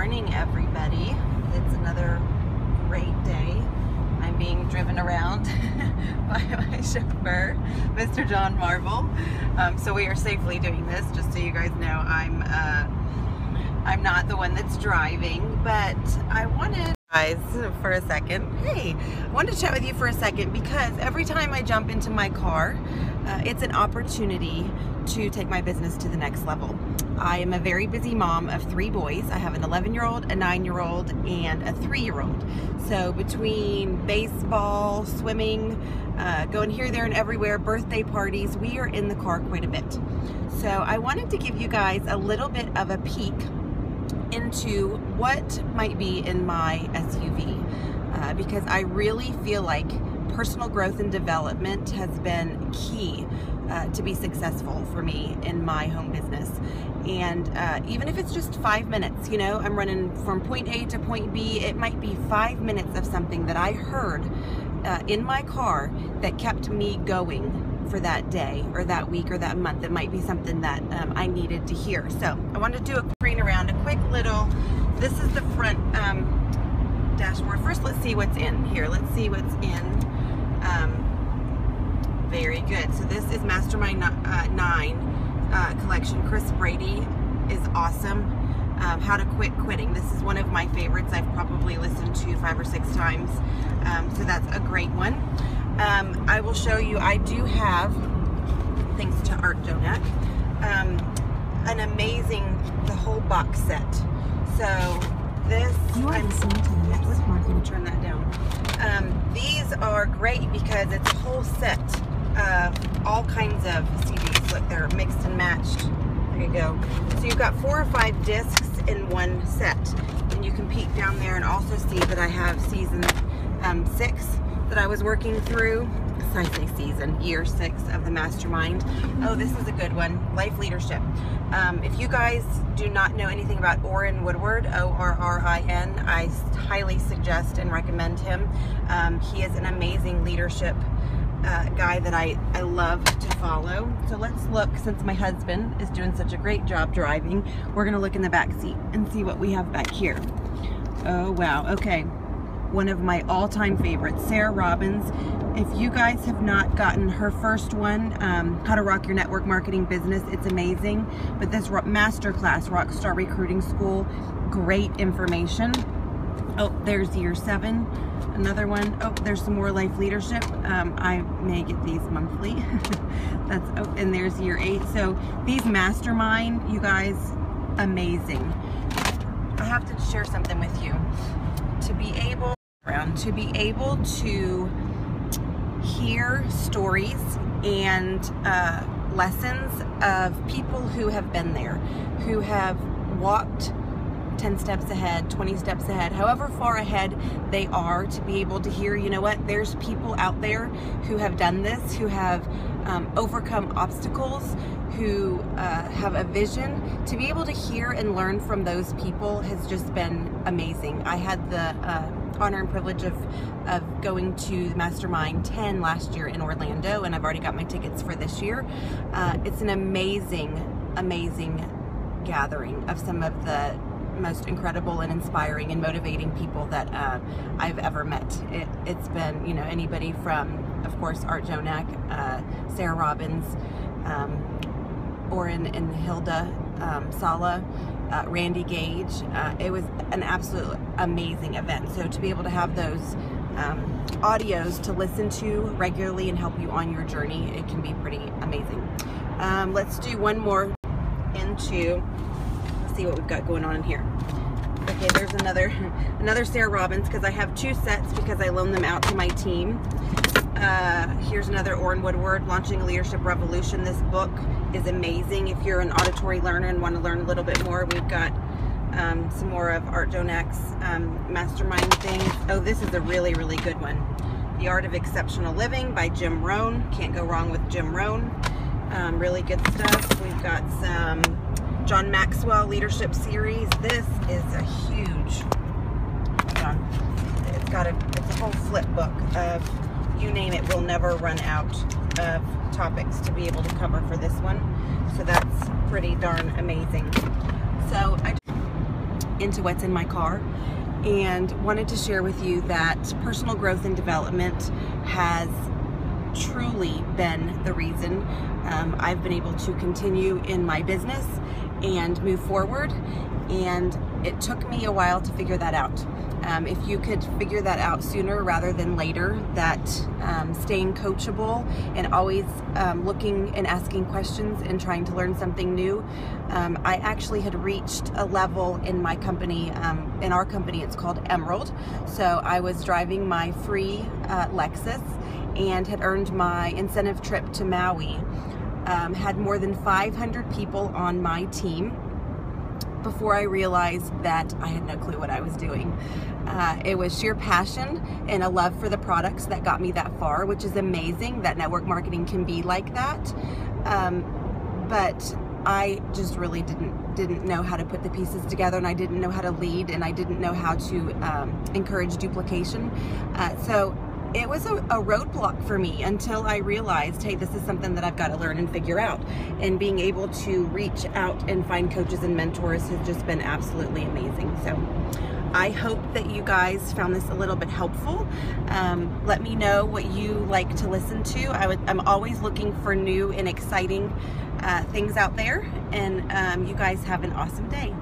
morning, everybody. It's another great day. I'm being driven around by my chauffeur, Mr. John Marble. Um, so we are safely doing this, just so you guys know. I'm uh, I'm not the one that's driving, but I wanted guys for a second. Hey, I wanted to chat with you for a second because every time I jump into my car, uh, it's an opportunity to take my business to the next level. I am a very busy mom of three boys. I have an 11 year old, a nine year old, and a three year old. So between baseball, swimming, uh, going here, there, and everywhere, birthday parties, we are in the car quite a bit. So I wanted to give you guys a little bit of a peek into what might be in my SUV uh, because I really feel like personal growth and development has been key uh, to be successful for me in my home business. And uh, even if it's just five minutes, you know, I'm running from point A to point B, it might be five minutes of something that I heard uh, in my car that kept me going for that day or that week or that month. It might be something that um, I needed to hear. So I wanted to do a screen around, a quick little, this is the front um, dashboard. First, let's see what's in here. Let's see what's in. Um, very good. So this is Mastermind uh, 9 uh, collection. Chris Brady is awesome. Um, How to Quit Quitting. This is one of my favorites. I've probably listened to five or six times. Um, so that's a great one. Um, I will show you, I do have, thanks to Art Jonak, um, an amazing, the whole box set. So this, you are I'm, listening to turn that down. Are great because it's a whole set of all kinds of CDs. Look, they're mixed and matched. There you go. So you've got four or five discs in one set. And you can peek down there and also see that I have season um, six that I was working through. So I say season, year six of the mastermind. Oh, this is a good one. Life leadership. Um, if you guys do not know anything about Orrin Woodward, O-R-R-I-N, I highly suggest and recommend him. Um, he is an amazing leadership uh, guy that I, I love to follow. So let's look, since my husband is doing such a great job driving, we're gonna look in the back seat and see what we have back here. Oh wow, okay. One of my all-time favorites, Sarah Robbins. If you guys have not gotten her first one, um, How to Rock Your Network Marketing Business, it's amazing. But this masterclass, Rockstar Recruiting School, great information. Oh, there's year seven. Another one. Oh, there's some more life leadership. Um, I may get these monthly. That's oh, and there's year eight. So these mastermind, you guys, amazing. I have to share something with you. To be able to be able to hear stories and uh, lessons of people who have been there, who have walked 10 steps ahead, 20 steps ahead, however far ahead they are to be able to hear, you know what, there's people out there who have done this, who have um, overcome obstacles, who uh, have a vision. To be able to hear and learn from those people has just been amazing. I had the uh, honor and privilege of, of going to Mastermind 10 last year in Orlando, and I've already got my tickets for this year. Uh, it's an amazing, amazing gathering of some of the most incredible and inspiring and motivating people that uh, I've ever met. It, has been, you know, anybody from, of course, Art Jonak, uh, Sarah Robbins, um, Orrin and Hilda um, Sala, uh, Randy Gage. Uh, it was an absolute amazing event. So to be able to have those um, audios to listen to regularly and help you on your journey, it can be pretty amazing. Um, let's do one more into see what we've got going on in here. Okay, there's another another Sarah Robbins because I have two sets because I loan them out to my team. Uh, here's another Orrin Woodward, Launching a Leadership Revolution. This book is amazing. If you're an auditory learner and want to learn a little bit more, we've got um, some more of Art Jonak's um, mastermind things. Oh, this is a really, really good one. The Art of Exceptional Living by Jim Rohn. Can't go wrong with Jim Rohn. Um, really good stuff. We've got some John Maxwell Leadership Series. This is a huge, it's got a, it's a whole flip book of, you name it, we'll never run out of topics to be able to cover for this one. So that's pretty darn amazing. So I into what's in my car and wanted to share with you that personal growth and development has truly been the reason um, I've been able to continue in my business and move forward and it took me a while to figure that out. Um, if you could figure that out sooner rather than later, that um, staying coachable and always um, looking and asking questions and trying to learn something new, um, I actually had reached a level in my company, um, in our company, it's called Emerald. So I was driving my free uh, Lexus and had earned my incentive trip to Maui. Um, had more than 500 people on my team before I realized that I had no clue what I was doing. Uh, it was sheer passion and a love for the products that got me that far, which is amazing that network marketing can be like that. Um, but I just really didn't didn't know how to put the pieces together, and I didn't know how to lead, and I didn't know how to um, encourage duplication. Uh, so it was a, a, roadblock for me until I realized, hey, this is something that I've got to learn and figure out. And being able to reach out and find coaches and mentors has just been absolutely amazing. So I hope that you guys found this a little bit helpful. Um, let me know what you like to listen to. I would, I'm always looking for new and exciting uh, things out there. And um, you guys have an awesome day.